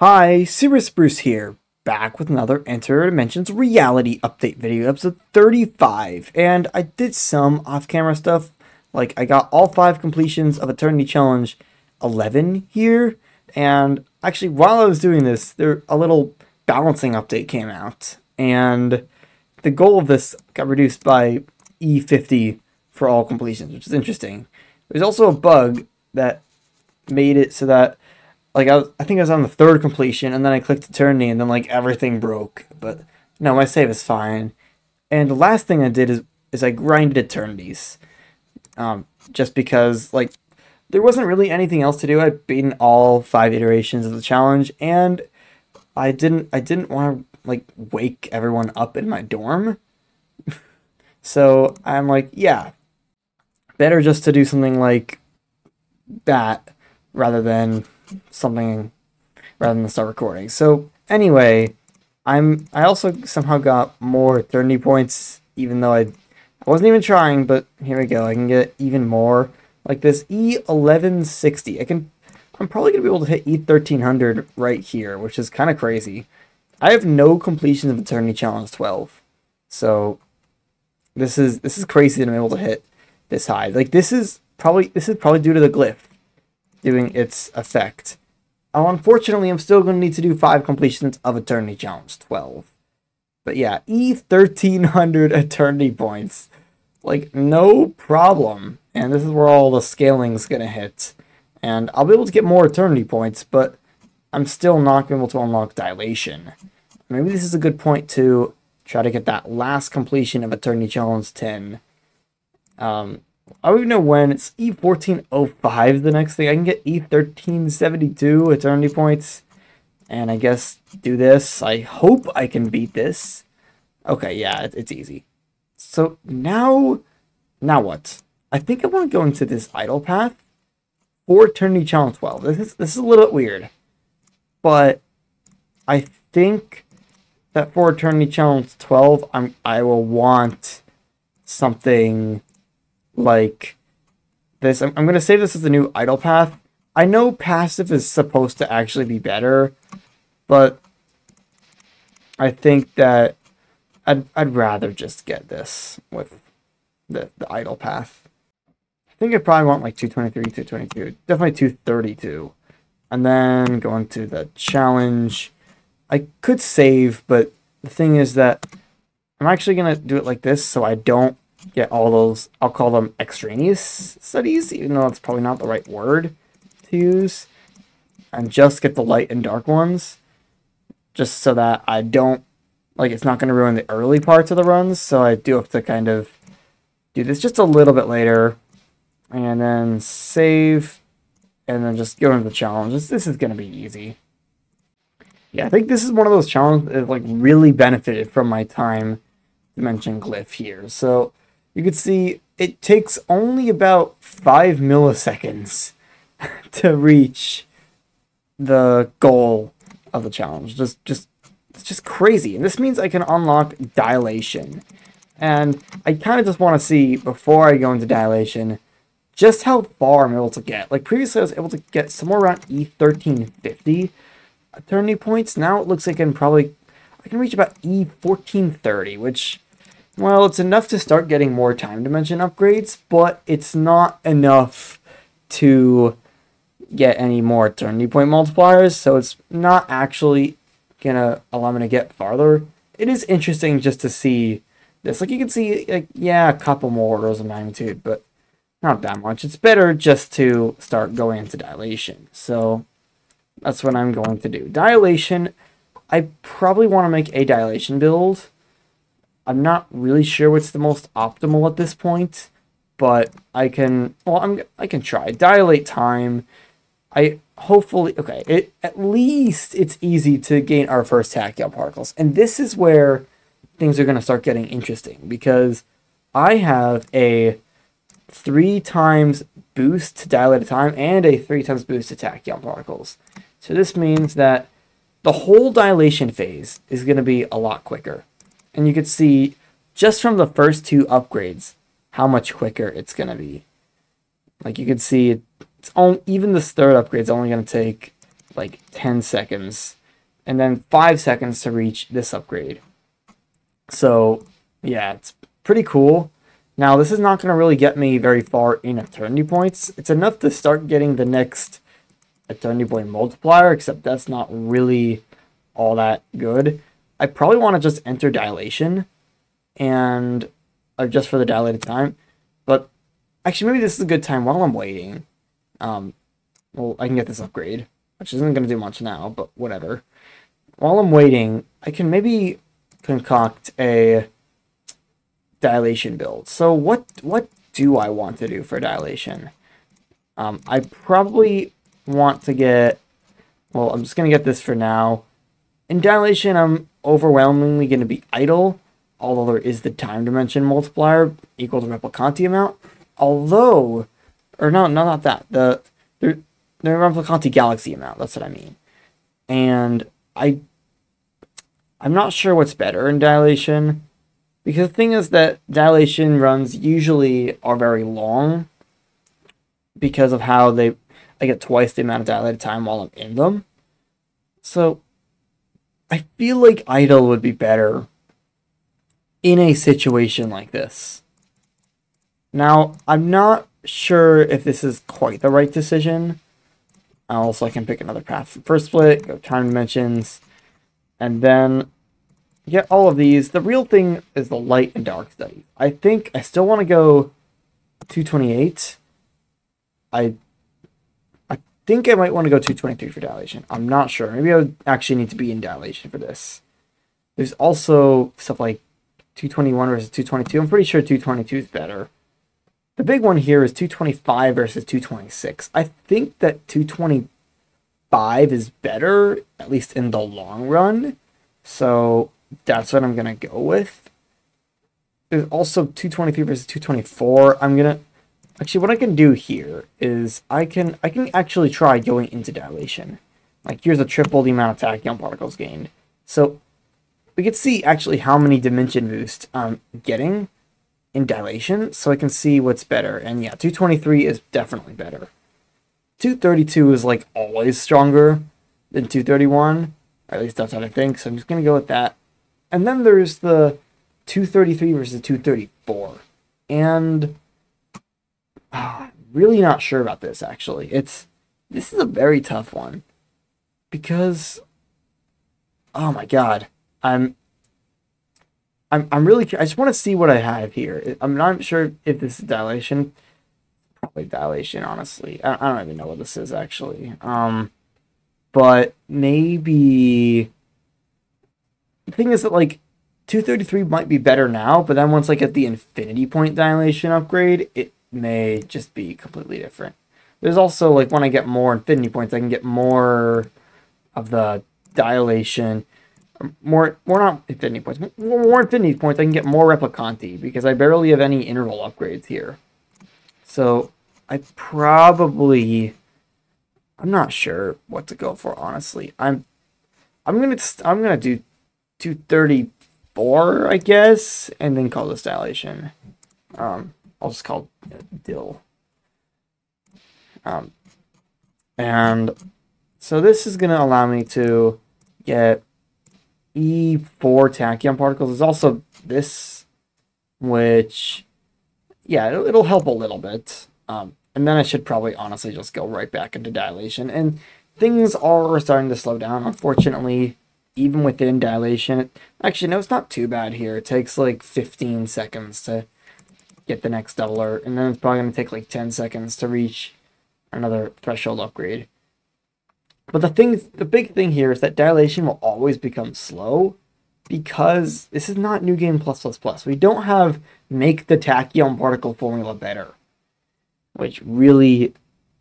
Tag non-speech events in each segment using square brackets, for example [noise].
Hi, SuperSpruce here, back with another Antimatter Dimensions reality update video, episode 35. And I did some off-camera stuff, like I got all five completions of Eternity Challenge 11 here, and actually while I was doing this, there a little balancing update came out, and the goal of this got reduced by E50 for all completions, which is interesting. There's also a bug that made it so that like I, was, I think I was on the third completion and then I clicked eternity and then like everything broke. But no, my save is fine. And the last thing I did is is I grinded eternities. Um, just because like there wasn't really anything else to do. I'd beaten all five iterations of the challenge and I didn't I didn't want to like wake everyone up in my dorm. [laughs] so I'm like, yeah, better just to do something like that rather than something rather than start recording. So anyway, I'm I also somehow got more eternity points even though I I wasn't even trying, but here we go. I can get even more like this E1160. I can I'm probably going to be able to hit E1300 right here, which is kind of crazy. I have no completions of Eternity Challenge 12. So this is this is crazy that I'm able to hit this high. Like this is probably this is probably due to the glyph doing its effect. Oh, unfortunately, I'm still going to need to do 5 completions of Eternity Challenge 12. But yeah, E1300 Eternity points. Like, no problem. And this is where all the scaling's going to hit. And I'll be able to get more Eternity points, but I'm still not going to be able to unlock Dilation. Maybe this is a good point to try to get that last completion of Eternity Challenge 10. Um, I don't even know when. It's E1405 the next thing. I can get E1372 Eternity Points. And I guess do this. I hope I can beat this. Okay, yeah, it's easy. So now, now what? I think I want to go into this idle path for Eternity Challenge 12. This is, this is a little bit weird. But I think that for Eternity Challenge 12, I'm, I will want something like this. I'm, I'm going to save this as the new idle path. I know passive is supposed to actually be better, but I think that I'd, I'd rather just get this with the, the idle path. I think I probably want like 223, 222, definitely 232. And then going to the challenge. I could save, but the thing is that I'm actually going to do it like this so I don't get all those, I'll call them extraneous studies, even though that's probably not the right word to use, and just get the light and dark ones, just so that I don't, like, it's not going to ruin the early parts of the runs, so I do have to kind of do this just a little bit later, and then save, and then just go into the challenges. This is going to be easy. Yeah, I think this is one of those challenges that, like, really benefited from my time dimension glyph here. So you can see it takes only about five milliseconds [laughs] to reach the goal of the challenge. Just, just, it's just crazy. And this means I can unlock dilation. And I kind of just want to see, before I go into dilation, just how far I'm able to get. Like previously I was able to get somewhere around E1350 eternity points. Now it looks like I can probably, I can reach about E1430, which well, it's enough to start getting more time dimension upgrades, but it's not enough to get any more eternity point multipliers, so it's not actually gonna allow me to get farther. It is interesting just to see this. Like you can see, like, yeah, a couple more orders of magnitude, but not that much. It's better just to start going into dilation. So that's what I'm going to do. Dilation, I probably want to make a dilation build I'm not really sure what's the most optimal at this point, but I can, well, I'm, I can try. Dilate time. I hopefully, okay, it at least it's easy to gain our first tachyon particles. And this is where things are going to start getting interesting because I have a three times boost to dilate time and a three times boost to tachyon particles. So this means that the whole dilation phase is going to be a lot quicker and you could see just from the first two upgrades how much quicker it's going to be. Like you could see it's only, even this third upgrade is only going to take like 10 seconds, and then 5 seconds to reach this upgrade. So, yeah, it's pretty cool. Now, this is not going to really get me very far in Eternity Points. It's enough to start getting the next Eternity Point multiplier, except that's not really all that good. I probably want to just enter Dilation, and uh, just for the dilated time. But actually, maybe this is a good time while I'm waiting. Um, well, I can get this upgrade, which isn't going to do much now, but whatever. While I'm waiting, I can maybe concoct a dilation build. So what what do I want to do for dilation? Um, I probably want to get, well, I'm just going to get this for now. In dilation, I'm overwhelmingly going to be idle, although there is the time dimension multiplier equal to replicanti amount. Although, or no, no, not that. The, the, the replicanti galaxy amount, that's what I mean. And I, I'm not sure what's better in dilation. Because the thing is that dilation runs usually are very long because of how they I get twice the amount of dilated time while I'm in them. So I feel like idle would be better in a situation like this. Now, I'm not sure if this is quite the right decision. Also, I can pick another path. First split, go time dimensions, and then get all of these. The real thing is the light and dark study. I think I still want to go 228. I I think I might want to go 223 for dilation. I'm not sure. Maybe I would actually need to be in dilation for this. There's also stuff like 221 versus 222. I'm pretty sure 222 is better. The big one here is 225 versus 226. I think that 225 is better, at least in the long run. So that's what I'm going to go with. There's also 223 versus 224. I'm going to... Actually, what I can do here is I can I can actually try going into dilation. Like, here's a triple the amount of tachyon particles gained. So, we can see actually how many dimension boost I'm getting in dilation, so I can see what's better. And yeah, 223 is definitely better. 232 is like always stronger than 231, or at least that's what I think, so I'm just going to go with that. And then there's the 233 versus 234. And uh, really not sure about this actually. It's this is a very tough one because oh my god, I'm I'm I'm really I just want to see what I have here. I'm not sure if this is dilation. Probably dilation, honestly. I, I don't even know what this is actually. Um, but maybe the thing is that like 233 might be better now, but then once I get the infinity point dilation upgrade, it may just be completely different. There's also like when I get more infinity points, I can get more of the dilation, more more not infinity points, more, more infinity points. I can get more replicanti because I barely have any interval upgrades here. So I probably I'm not sure what to go for honestly. I'm I'm gonna I'm gonna do 234, I guess, and then call this dilation. Um, I'll just call it dill. Um, and so this is going to allow me to get E4 tachyon particles. There's also this, which, yeah, it'll, it'll help a little bit. Um, and then I should probably honestly just go right back into dilation. And things are starting to slow down. Unfortunately, even within dilation. Actually, no, it's not too bad here. It takes like 15 seconds to get the next doubler, and then it's probably going to take like 10 seconds to reach another threshold upgrade. But the thing, the big thing here is that dilation will always become slow because this is not New Game Plus Plus Plus. We don't have make the tachyon particle formula better, which really,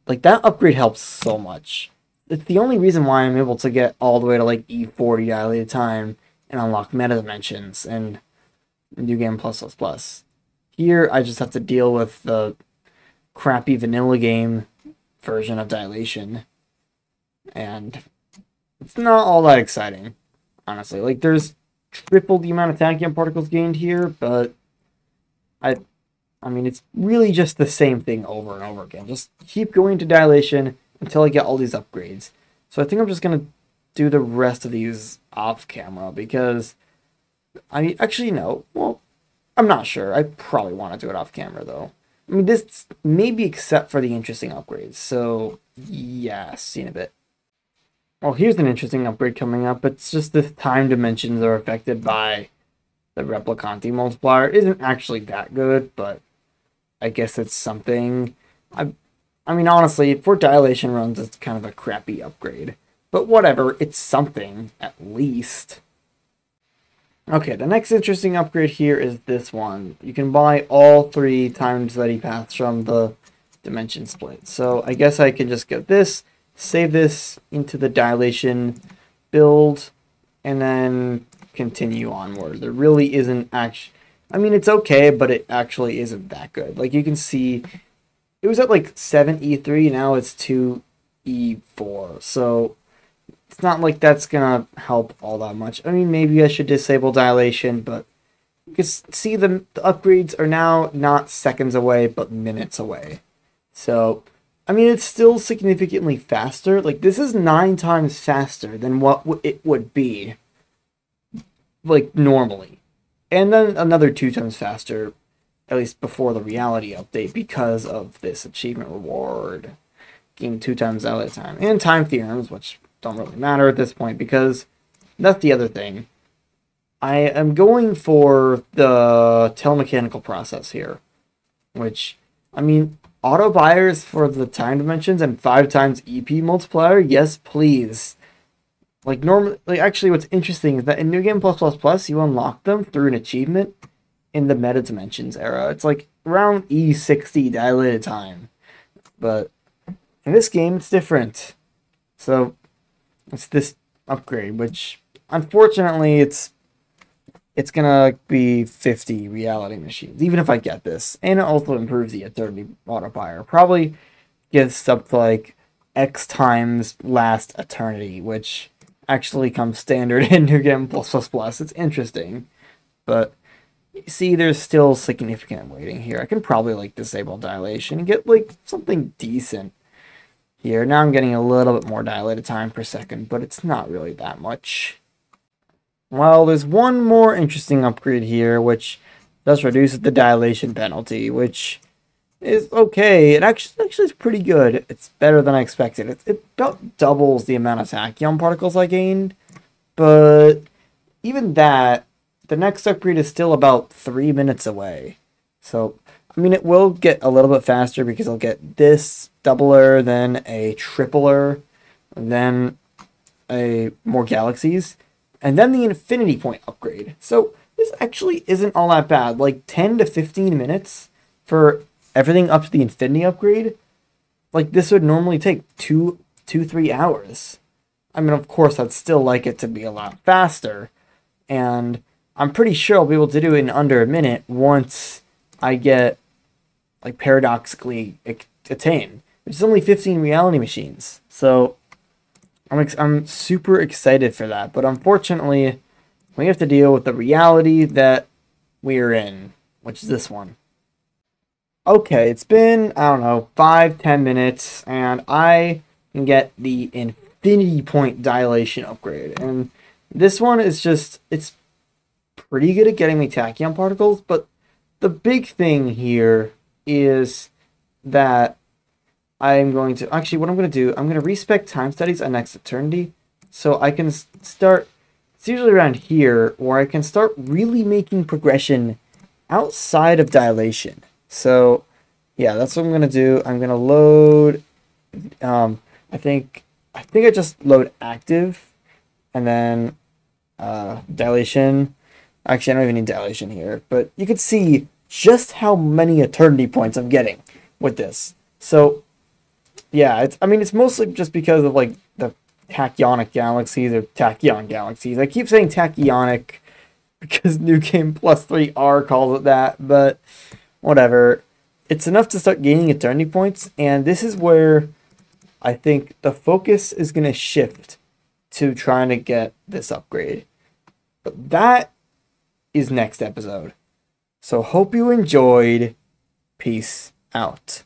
like that upgrade helps so much it's the only reason why I'm able to get all the way to like E40 dilated time and unlock meta dimensions and New Game Plus Plus Plus. Here, I just have to deal with the crappy vanilla game version of dilation, and it's not all that exciting, honestly. Like, there's triple the amount of tachyon particles gained here, but I, I mean, it's really just the same thing over and over again. Just keep going to dilation until I get all these upgrades. So I think I'm just gonna do the rest of these off camera because I mean actually no. Well, I'm not sure. I probably want to do it off camera though. I mean, this maybe except for the interesting upgrades. So yeah, see in a bit. Well, here's an interesting upgrade coming up. It's just the time dimensions are affected by the Replicanti multiplier. It isn't actually that good, but I guess it's something. I, I mean, honestly, for dilation runs, it's kind of a crappy upgrade. But whatever, it's something, at least. Okay, the next interesting upgrade here is this one. You can buy all three time study paths from the dimension split. So I guess I can just get this save this into the dilation build, and then continue onward. There really isn't actually, I mean, it's okay, but it actually isn't that good. Like you can see, it was at like 7E3, now it's 2E4. So it's not like that's gonna help all that much. I mean, maybe I should disable dilation, but you can see the, the upgrades are now not seconds away, but minutes away. So I mean, it's still significantly faster. Like, this is nine times faster than what it would be, like, normally. And then another two times faster, at least before the reality update, because of this achievement reward. Gain two times out of time. And time theorems, which don't really matter at this point, because that's the other thing. I am going for the telemechanical process here, which, I mean, auto buyers for the time dimensions and five times EP multiplier? Yes, please. Like normally, like actually, what's interesting is that in New Game Plus Plus Plus, you unlock them through an achievement in the meta dimensions era. It's like around E60 dilated time, but in this game, it's different. So it's this upgrade, which unfortunately, it's it's gonna be 50 reality machines, even if I get this. And it also improves the eternity modifier. Probably gives stuff like X times last eternity, which actually comes standard [laughs] in New Game Plus Plus Plus. It's interesting. But see there's still significant waiting here. I can probably like disable dilation and get like something decent here. Now I'm getting a little bit more dilated time per second, but it's not really that much. Well, there's one more interesting upgrade here, which does reduce the dilation penalty, which is okay. It actually actually is pretty good. It's better than I expected. It, it about doubles the amount of tachyon particles I gained, but even that, the next upgrade is still about three minutes away. So, I mean, it will get a little bit faster because I'll get this doubler, then a tripler, then a more galaxies and then the infinity point upgrade. So this actually isn't all that bad. Like 10 to 15 minutes for everything up to the infinity upgrade. Like this would normally take two, two, three hours. I mean, of course, I'd still like it to be a lot faster. And I'm pretty sure I'll be able to do it in under a minute once I get, like, paradoxically attain. Is only 15 reality machines. So I'm, I'm super excited for that, but unfortunately, we have to deal with the reality that we're in, which is this one. Okay, it's been, I don't know, five, ten minutes, and I can get the infinity point dilation upgrade. And this one is just, it's pretty good at getting me tachyon particles, but the big thing here is that I'm going to, actually what I'm going to do, I'm going to respec time studies on next eternity so I can start, it's usually around here, where I can start really making progression outside of dilation. So yeah, that's what I'm going to do. I'm going to load, um, I think, I think I just load active and then uh, dilation. Actually, I don't even need dilation here, but you can see just how many eternity points I'm getting with this. So yeah, it's. I mean, it's mostly just because of like the tachyonic galaxies or tachyon galaxies. I keep saying tachyonic because [laughs] New Game Plus Three R calls it that, but whatever. It's enough to start gaining eternity points, and this is where I think the focus is going to shift to trying to get this upgrade. But that is next episode. So hope you enjoyed. Peace out.